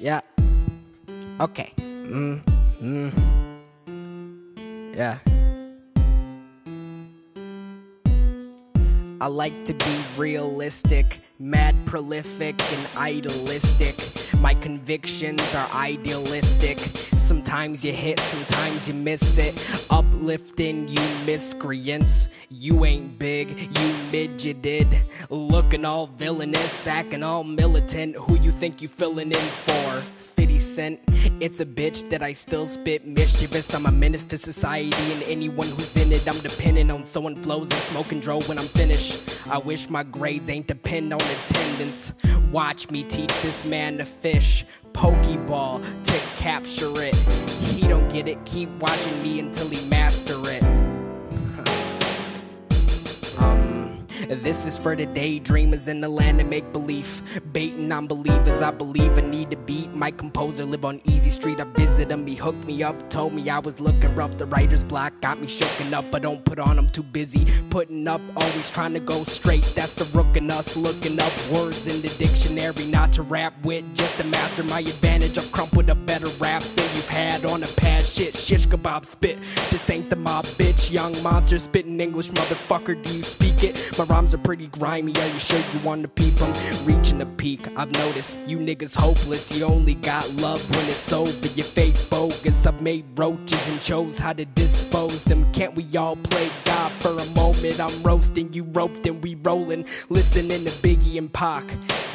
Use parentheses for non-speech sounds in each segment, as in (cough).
Yeah. Okay. Mm. Mm. Yeah. I like to be realistic, mad prolific, and idealistic. My convictions are idealistic. Sometimes you hit, sometimes you miss it. Uplifting you miscreants. You ain't big, you midgeted. Looking all villainous, acting all militant. Who you think you filling in for? 50 Cent. It's a bitch that I still spit mischievous. I'm a menace to society and anyone who's in it. I'm dependent on someone flows and smoking dro when I'm finished. I wish my grades ain't depend on attendance. Watch me teach this man to fish. Pokeball to capture it. He don't get it, keep watching me until he master it. This is for the daydreamers in the land of make believe. Baiting non believers, I believe I need to beat. My composer live on Easy Street. I visit him, he hooked me up, told me I was looking rough. The writer's block got me shooken up, but don't put on, I'm too busy putting up. Always trying to go straight, that's the rook in us. Looking up words in the dictionary, not to rap with, just to master my advantage. I've crumpled a better rap than you've had on a past shit. Shish kebab spit, this ain't the mob, bitch. Young monster spitting English, motherfucker. Do you it? My rhymes are pretty grimy. Are you sure you want to peep them? Reaching the peak, I've noticed you niggas hopeless. You only got love when it's over. Your fake bogus. I've made roaches and chose how to dispose them. Can't we all play God for a moment? I'm roasting you, roped and we rolling. Listening to Biggie and Pac.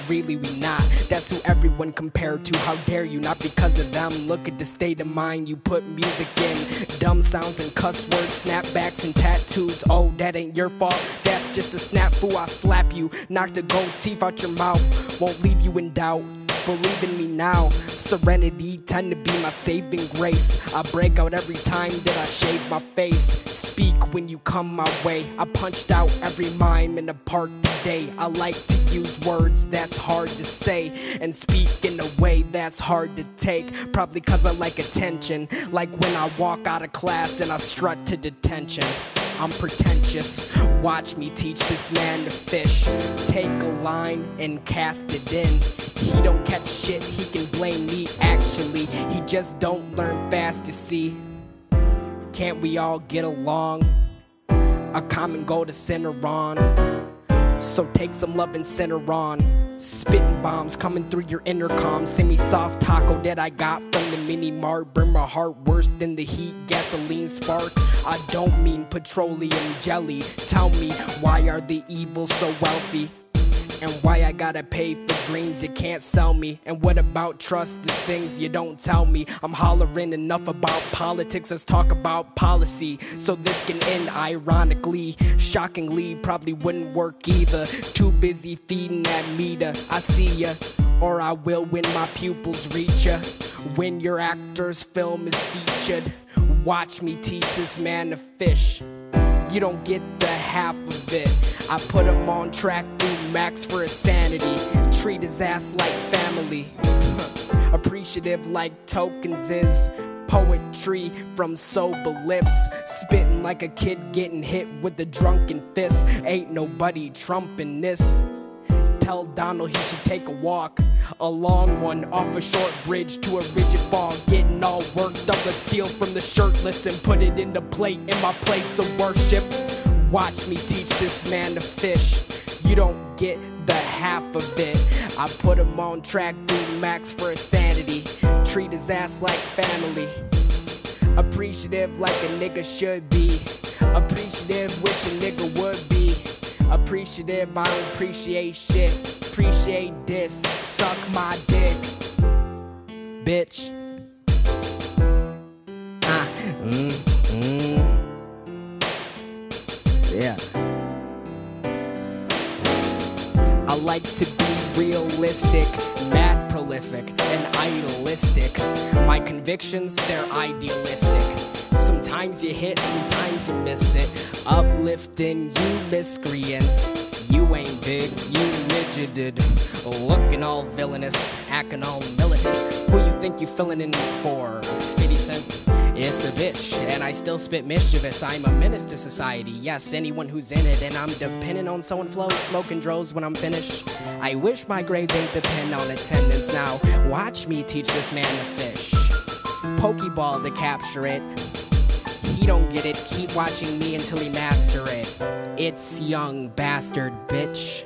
Really, we not. That's who everyone compared to. How dare you? Not because of them. Look at the state of mind you put music in. Dumb sounds and cuss words, snapbacks and tattoos. Oh, that ain't your fault. That's just a snap fool. I slap you. Knock the gold teeth out your mouth. Won't leave you in doubt. Believe in me now. Serenity tend to be my saving grace. I break out every time that I shave my face. Speak when you come my way. I punched out every mime in the park today. I like to use words that's hard to say and speak in a way that's hard to take. Probably cause I like attention. Like when I walk out of class and I strut to detention. I'm pretentious. Watch me teach this man to fish. Take a line and cast it in. He don't catch shit, he can blame me actually. He just don't learn fast to see. Can't we all get along? A common goal to center on. So take some love and center on. Spitting bombs coming through your intercom. Semi soft taco that I got from the mini mart. Burn my heart worse than the heat gasoline spark. I don't mean petroleum jelly. Tell me, why are the evil so wealthy? And why I gotta pay for dreams you can't sell me. And what about trust? There's things you don't tell me. I'm hollering enough about politics, let's talk about policy. So this can end ironically. Shockingly, probably wouldn't work either. Too busy feeding that meter. I see ya. Or I will when my pupils reach ya. When your actor's film is featured. Watch me teach this man to fish you don't get half of it. I put him on track through max for his sanity. Treat his ass like family. (laughs) Appreciative like tokens is. Poetry from sober lips. Spitting like a kid getting hit with a drunken fist. Ain't nobody trumping this tell Donald he should take a walk. A long one off a short bridge to a rigid fog. Getting all worked up, let's steal from the shirtless and put it in the plate in my place of worship. Watch me teach this man to fish. You don't get the half of it. I put him on track through max for insanity. Treat his ass like family. Appreciative like a nigga should be. Appreciative, wish a nigga would be. Appreciative, I don't appreciate shit. Appreciate this, suck my dick. Bitch. Like to be realistic, mad prolific, and idealistic. My convictions, they're idealistic. Sometimes you hit, sometimes you miss it. Uplifting you miscreants. You ain't big, you midgeted. Looking all villainous, acting all militant. Who you think you filling in for? 50 Cent? It's a bitch, and I still spit mischievous. I'm a menace to society. Yes, anyone who's in it, and I'm dependent on someone flow, smoking dros when I'm finished. I wish my grades ain't depend on attendance now. Watch me teach this man to fish. Pokeball to capture it. He don't get it, keep watching me until he master it. It's young bastard, bitch.